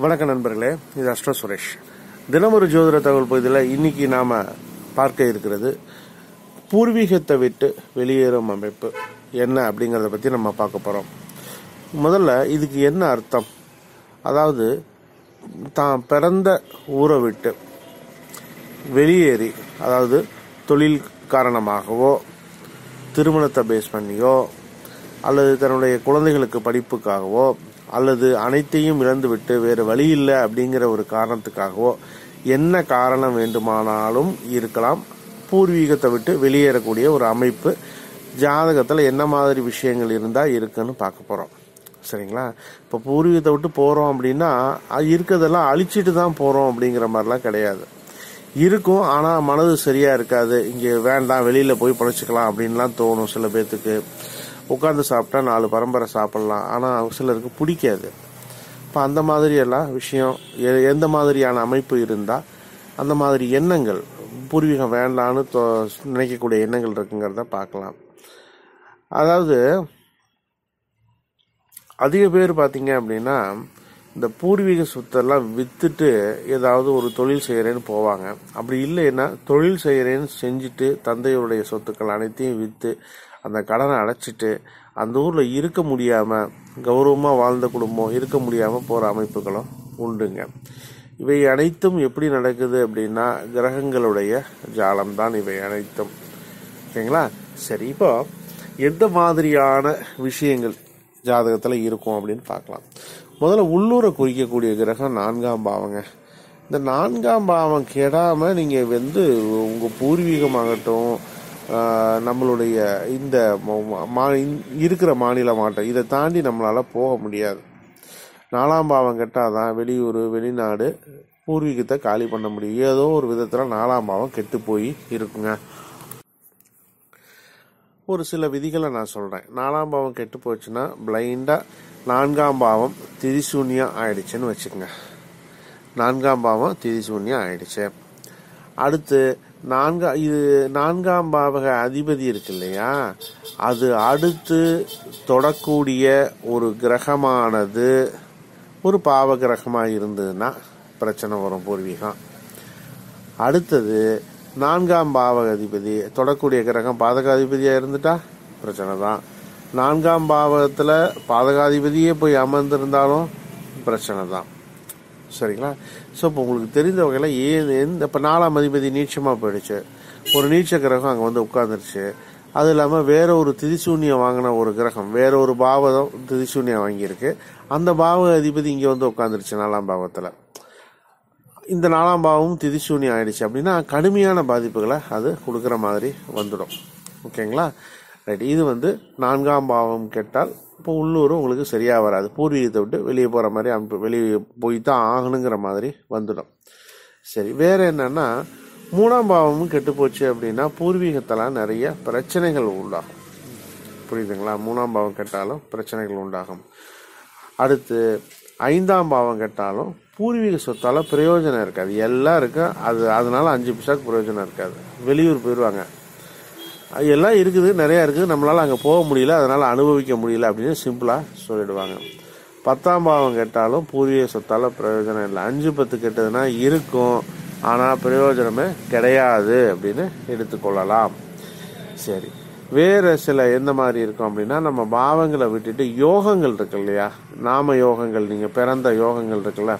வணக்கம் நண்பர்களே இது அஸ்ட்ரோ சுரேஷ். தினமொரு ஜோதிட தகவல் பகுதியில் இன்னைக்கு நாம பார்க்க இருக்கிறது பூர்வீகத்தை விட்டு வெளியேறும் அமைப்பு என்ன அப்படிங்கிறத பற்றி நம்ம பார்க்க போகிறோம் முதல்ல இதுக்கு என்ன அர்த்தம்? அதாவது தான் பிறந்த ஊரை விட்டு வெளியேறி அதாவது தொழில் காரணமாகவோ திருமணத்தை பேஸ் பண்ணியோ அல்லது தன்னுடைய குழந்தைகளுக்கு படிப்புக்காகவோ அல்லது அனைத்தையும் இழந்துவிட்டு வேறு வழி இல்லை அப்படிங்கிற ஒரு காரணத்துக்காகவோ என்ன காரணம் வேண்டுமானாலும் இருக்கலாம். பூர்வீகத்தை விட்டு வெளியேறக்கூடிய ஒரு அமைப்பு ஜாதகத்தில் என்ன மாதிரி விஷயங்கள் இருந்தால் இருக்குன்னு பார்க்க போகிறோம் சரிங்களா? இப்போ பூர்வீகத்தை விட்டு போகிறோம் அப்படின்னா அது இருக்கிறதெல்லாம் அழிச்சிட்டு தான் போகிறோம் அப்படிங்கிற மாதிரிலாம் கிடையாது. இருக்கும் ஆனால் மனது சரியாக இருக்காது. இங்கே வேண்டாம் வெளியில் போய் பழச்சிக்கலாம் அப்படின்லாம் தோணும் சில பேர்த்துக்கு உட்காந்து சாப்பிட்டா நாலு பரம்பரை சாப்பிட்லாம். ஆனால் சிலருக்கு பிடிக்காது. இப்போ அந்த மாதிரியெல்லாம் விஷயம் எ- எந்த மாதிரியான அமைப்பு இருந்தால் அந்த மாதிரி எண்ணங்கள் பூர்வீகம் வேண்டான்னு நினைக்கக்கூடிய எண்ணங்கள் இருக்குங்கிறத பார்க்கலாம். அதாவது அதிக பேர் பார்த்தீங்க அப்படின்னா இந்த பூர்வீக சொத்தெல்லாம் வித்துட்டு ஏதாவது ஒரு தொழில் செய்கிறேன்னு போவாங்க. அப்படி இல்லைன்னா தொழில் செய்கிறேன்னு செஞ்சுட்டு தந்தையுடைய சொத்துக்கள் அனைத்தையும் விற்று அந்த கடனை அடைச்சிட்டு அந்த ஊரில் இருக்க முடியாமல் கௌரவமாக வாழ்ந்த குடும்பம் இருக்க முடியாமல் போகிற அமைப்புகளும் உண்டுங்க. இவை அனைத்தும் எப்படி நடக்குது அப்படின்னா கிரகங்களுடைய ஜாலம்தான் இவை அனைத்தும். ஓகேங்களா? சரி இப்போ எந்த மாதிரியான விஷயங்கள் ஜாதகத்தில் இருக்கும் அப்படின்னு பார்க்கலாம். முதல்ல உள்ளூரை குறிக்கக்கூடிய கிரகம் நான்காம் பாவங்க. இந்த நான்காம் பாவம் கெடாமல் நீங்கள் வந்து உங்கள் பூர்வீகமாகட்டும் நம்மளுடைய இந்த மா- இருக்கிற மாநில மாட்டம் இதை தாண்டி நம்மளால் போக முடியாது. நாலாம் பாவம் கெட்டால் தான் வெளியூர் வெளிநாடு பூர்வீகத்தை காலி பண்ண முடியும். ஏதோ ஒரு விதத்தில் நாலாம் பாவம் கெட்டு போய் இருக்குங்க. ஒரு சில விதிகளை நான் சொல்கிறேன் நாலாம் பாவம் கெட்டு போச்சுன்னா பிளைண்டாக நான்காம் பாவம் திரிசூன்யம் ஆயிடுச்சுன்னு வச்சுக்கோங்க. நான்காம் பாவம் திரிசூன்யம் ஆயிடுச்சு. அடுத்து நான்கா இது நான்காம் பாவக அதிபதி இருக்கு இல்லையா? அது அடுத்து தொடக்கூடிய ஒரு கிரகமானது ஒரு பாவ கிரகமாக இருந்ததுன்னா பிரச்சனை வரும் பூர்வீகம். அடுத்தது நான்காம் பாவக அதிபதி தொடக்கூடிய கிரகம் பாதகாதிபதியாக இருந்துட்டா? பிரச்சனை தான். நான்காம் பாவகத்தில் பாதகாதிபதியே போய் அமர்ந்திருந்தாலும் பிரச்சனை தான். சரிங்களா? ஸோ இப்போ உங்களுக்கு தெரிந்த வகையில் ஏன் எந்த இப்போ நாலாம் அதிபதி நீச்சமாக போயிடுச்சு. ஒரு நீச்ச கிரகம் அங்கே வந்து உட்காந்துருச்சு அது இல்லாமல் வேற ஒரு திதிசூன்யம் வாங்கின ஒரு கிரகம் வேற ஒரு பாவம் திதிசூன்யம் வாங்கியிருக்கு. அந்த பாவ அதிபதி இங்கே வந்து உட்காந்துருச்சு நாலாம் பாவத்தில். இந்த நாலாம் பாவமும் திதிசூன்யம் ஆயிடுச்சு அப்படின்னா கடுமையான பாதிப்புகளை அது கொடுக்குற மாதிரி வந்துடும். ஓகேங்களா? ரைட் இது வந்து நான்காம் பாவம் கேட்டால் இப்போ உள்ளூர் உங்களுக்கு சரியாக வராது. பூர்வீகத்தை விட்டு வெளியே போகிற மாதிரி அமைப்பு வெளியே போய் தான் ஆகணுங்கிற மாதிரி வந்துடும். சரி வேறு என்னென்னா மூணாம் பாவமும் கெட்டு போச்சு அப்படின்னா பூர்வீகத்தெல்லாம் நிறைய பிரச்சனைகள் உண்டாகும். புரியுதுங்களா? மூணாம் பாவம் கெட்டாலும் பிரச்சனைகள் உண்டாகும். அடுத்து ஐந்தாம் பாவம் கெட்டாலும் பூர்வீக சொத்தால் பிரயோஜனம் இருக்காது. எல்லாம் இருக்கும் அது அதனால அஞ்சு பைசாக்கு பிரயோஜனம் இருக்காது. வெளியூர் போயிடுவாங்க எல்லாம் இருக்குது நிறையா இருக்குது. நம்மளால் அங்கே போக முடியல அதனால் அனுபவிக்க முடியல அப்படின்னு சிம்பிளாக சொல்லிடுவாங்க. பத்தாம் பாவம் கேட்டாலும் பூர்வீக சொத்தால் பிரயோஜனம் இல்லை. அஞ்சு பத்து கெட்டதுன்னா இருக்கும் ஆனால் பிரயோஜனமே கிடையாது அப்படின்னு எடுத்துக்கொள்ளலாம் சரி. வேறு சில எந்த மாதிரி இருக்கும் அப்படின்னா நம்ம பாவங்களை விட்டுட்டு யோகங்கள் இருக்கு இல்லையா? நாம யோகங்கள் நீங்கள் பிறந்த யோகங்கள் இருக்குல்ல?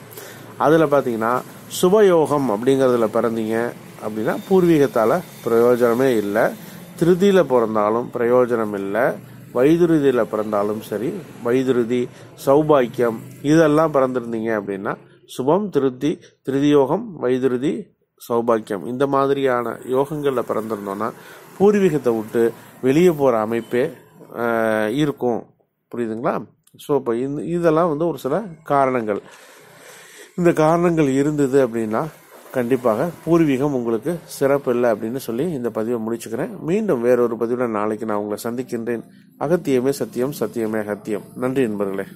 அதில் பார்த்தீங்கன்னா சுபயோகம் அப்படிங்கிறதுல பிறந்தீங்க அப்படின்னா பூர்வீகத்தால் பிரயோஜனமே இல்லை. திருதியில் பிறந்தாலும் பிரயோஜனம் இல்லை வைதுருதியில் பிறந்தாலும் சரி வைதுருதி சௌபாக்கியம் இதெல்லாம் பிறந்திருந்தீங்க அப்படின்னா சுபம் திருத்தி திருதியோகம் வைதுருதி சௌபாக்கியம். இந்த மாதிரியான யோகங்களில் பிறந்திருந்தோன்னா பூர்வீகத்தை விட்டு வெளியே போகிற அமைப்பே இருக்கும். புரியுதுங்களா? ஸோ இப்போ இந்த இதெல்லாம் வந்து ஒரு சில காரணங்கள். இந்த காரணங்கள் இருந்தது அப்படின்னா கண்டிப்பாக பூர்வீகம் உங்களுக்கு சிறப்பு இல்லை அப்படின்னு சொல்லி இந்த பதிவை முடிச்சுக்கிறேன். மீண்டும் வேறொரு பதிவில் நாளைக்கு நான் உங்களை சந்திக்கின்றேன். அகத்தியமே சத்தியம் சத்தியமே அகத்தியம். நன்றி நண்பர்களே.